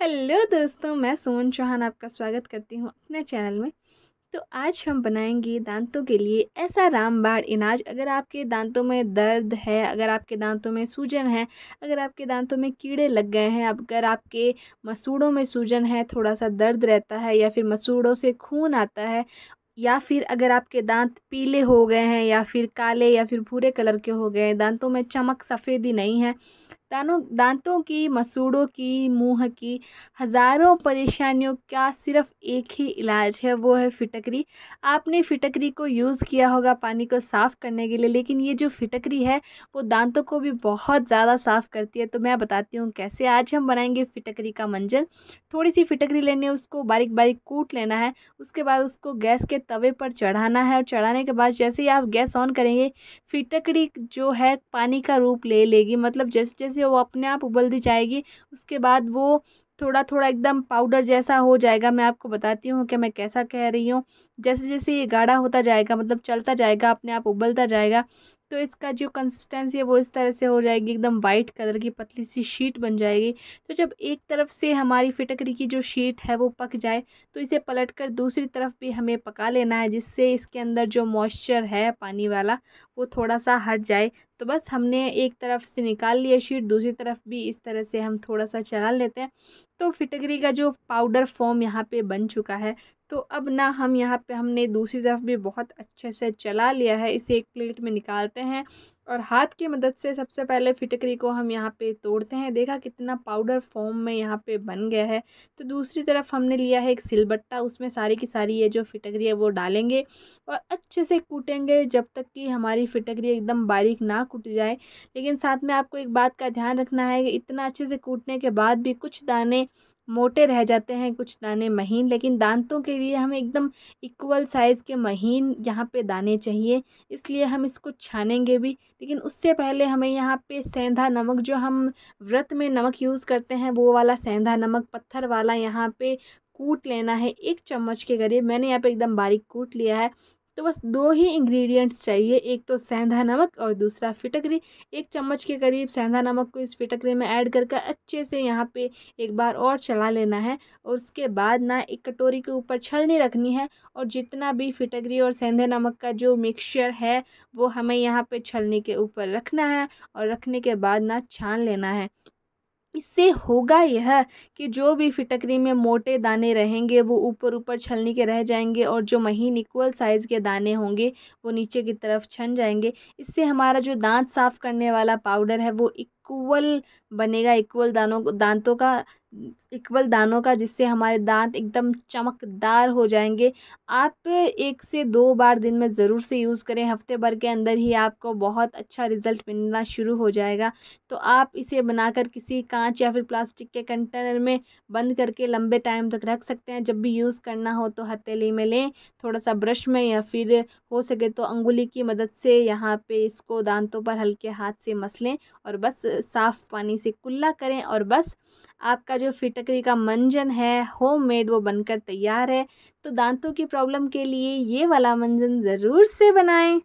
Hello दोस्तों, मैं सुमन चौहान आपका स्वागत करती हूँ अपने चैनल में। तो आज हम बनाएँगे दांतों के लिए ऐसा रामबाण इलाज। अगर आपके दांतों में दर्द है, अगर आपके दांतों में सूजन है, अगर आपके दांतों में कीड़े लग गए हैं, अगर आपके मसूड़ों में सूजन है थोड़ा सा दर्द रहता है या फिर मसूड़ों से खून आता है, या फिर अगर आपके दांत पीले हो गए हैं या फिर काले या फिर भूरे कलर के हो गए हैं, दांतों में चमक सफ़ेदी नहीं है दानों, दांतों की, मसूड़ों की, मुँह की हज़ारों परेशानियों का सिर्फ़ एक ही इलाज है, वो है फिटकरी। आपने फिटकरी को यूज़ किया होगा पानी को साफ़ करने के लिए, लेकिन ये जो फिटकरी है, वो दांतों को भी बहुत ज़्यादा साफ़ करती है। तो मैं बताती हूँ कैसे आज हम बनाएँगे फिटकरी का मंजन थोड़ी सी फिटकरी लेनी है उसको बारीक बारीक कूट लेना है, उसके बाद उसको गैस के तवे पर चढ़ाना है, और चढ़ाने के बाद जैसे ही आप गैस ऑन करेंगे, फिटकरी जो है पानी का रूप ले लेगी मतलब जैसे जैसे वो अपने आप उबल दी जाएगी। उसके बाद वो थोड़ा थोड़ा एकदम पाउडर जैसा हो जाएगा। मैं आपको बताती हूँ कि मैं कैसा कह रही हूँ। जैसे जैसे ये गाढ़ा होता जाएगा मतलब चलता जाएगा, अपने आप उबलता जाएगा तो इसका जो कंसिस्टेंसी है वो इस तरह से हो जाएगी, एकदम वाइट कलर की पतली सी शीट बन जाएगी। तो जब एक तरफ़ से हमारी फिटकरी की जो शीट है वो पक जाए तो इसे पलट कर दूसरी तरफ़ भी हमें पका लेना है, जिससे इसके अंदर जो मॉइस्चर है पानी वाला, वो थोड़ा सा हट जाए। तो बस हमने एक तरफ़ से निकाल लिया शीट दूसरी तरफ़ भी इस तरह से हम थोड़ा सा चला लेते हैं। तो फिटकरी का जो पाउडर फॉर्म यहाँ पे बन चुका है तो अब ना हम यहाँ पे हमने दूसरी तरफ़ भी बहुत अच्छे से चला लिया है, इसे एक प्लेट में निकालते हैं और हाथ की मदद से सबसे पहले फिटकरी को हम यहाँ पे तोड़ते हैं। देखा कितना पाउडर फॉर्म में यहाँ पे बन गया है। तो दूसरी तरफ़ हमने लिया है एक सिलबट्टा, उसमें सारी की सारी ये जो फिटकरी है वो डालेंगे और अच्छे से कूटेंगे जब तक कि हमारी फिटकरी एकदम बारीक ना कूट जाए। लेकिन साथ में आपको एक बात का ध्यान रखना है कि इतना अच्छे से कूटने के बाद भी कुछ दाने मोटे रह जाते हैं, कुछ दाने महीन, लेकिन दांतों के लिए हमें एकदम इक्वल साइज़ के महीन यहाँ पे दाने चाहिए, इसलिए हम इसको छानेंगे भी। लेकिन उससे पहले हमें यहाँ पे सेंधा नमक, जो हम व्रत में नमक यूज़ करते हैं, वो वाला सेंधा नमक पत्थर वाला यहाँ पे कूट लेना है, एक चम्मच के करीब। मैंने यहाँ पे एकदम बारीक कूट लिया है। तो बस दो ही इंग्रेडिएंट्स चाहिए, एक तो सेंधा नमक और दूसरा फिटकरी। एक चम्मच के करीब सेंधा नमक को इस फिटकरी में ऐड करके अच्छे से यहाँ पे एक बार और चला लेना है और उसके बाद ना एक कटोरी के ऊपर छलनी रखनी है और जितना भी फिटकरी और सेंधे नमक का जो मिक्सचर है, वो हमें यहाँ पे छलनी के ऊपर रखना है और रखने के बाद ना छान लेना है। इससे होगा यह कि जो भी फिटकरी में मोटे दाने रहेंगे, वो ऊपर ऊपर छलनी के रह जाएँगे और जो महीन इक्वल साइज़ के दाने होंगे, वो नीचे की तरफ़ छन जाएँगे। इससे हमारा जो दांत साफ़ करने वाला पाउडर है, वो इक्वल बनेगा, इक्वल दानों दांतों का, इक्वल दानों का, जिससे हमारे दांत एकदम चमकदार हो जाएँगे। आप एक से दो बार दिन में ज़रूर से यूज़ करें, हफ़्ते भर के अंदर ही आपको बहुत अच्छा रिज़ल्ट मिलना शुरू हो जाएगा। तो आप इसे बनाकर किसी कांच या फिर प्लास्टिक के कंटेनर में बंद करके लंबे टाइम तक रख सकते हैं। जब भी यूज़ करना हो तो हथेली में लें थोड़ा सा ब्रश में या फिर हो सके तो अंगुली की मदद से यहाँ पे इसको दांतों पर हल्के हाथ से मसलें और बस साफ़ पानी से कुल्ला करें और बस आपका जो फिटकरी का मंजन है होममेड वो बनकर तैयार है। तो दांतों की प्रॉब्लम के लिए ये वाला मंजन ज़रूर से बनाएँ।